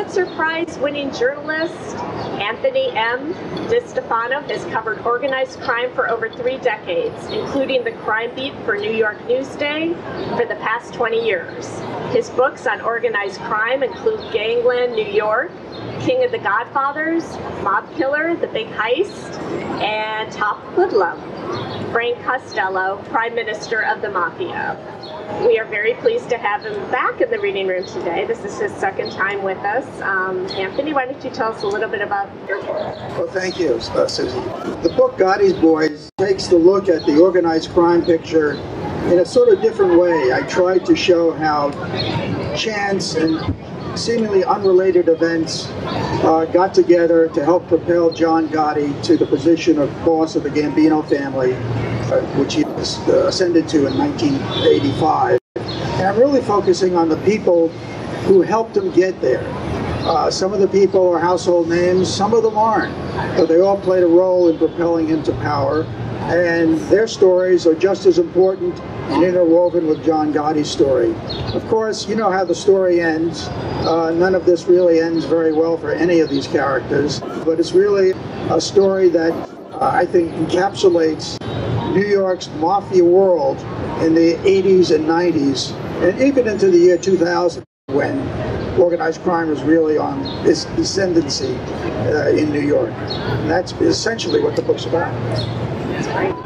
Pulitzer Prize winning journalist Anthony M. DeStefano has covered organized crime for over three decades, including the crime beat for New York Newsday for the past 20 years. His books on organized crime include Gangland, New York, King of the Godfathers, Mob Killer, The Big Heist, and Top Hoodlum. Frank Costello, Prime Minister of the Mafia. We are very pleased to have him back in the reading room today. This is his second time with us. Um, Anthony, why don't you tell us a little bit about your book? Well, thank you, uh, Susie. The book Gotti's Boys takes the look at the organized crime picture in a sort of different way. I tried to show how chance and seemingly unrelated events uh, got together to help propel John Gotti to the position of boss of the Gambino family, uh, which he uh, ascended to in 1985. And I'm really focusing on the people who helped him get there. Uh, some of the people are household names, some of them aren't, but they all played a role in propelling him to power. And their stories are just as important and interwoven with John Gotti's story. Of course, you know how the story ends. Uh, none of this really ends very well for any of these characters, but it's really a story that uh, I think encapsulates New York's mafia world in the 80s and 90s, and even into the year 2000 when organized crime was really on its ascendancy uh, in New York. And that's essentially what the book's about. That's great.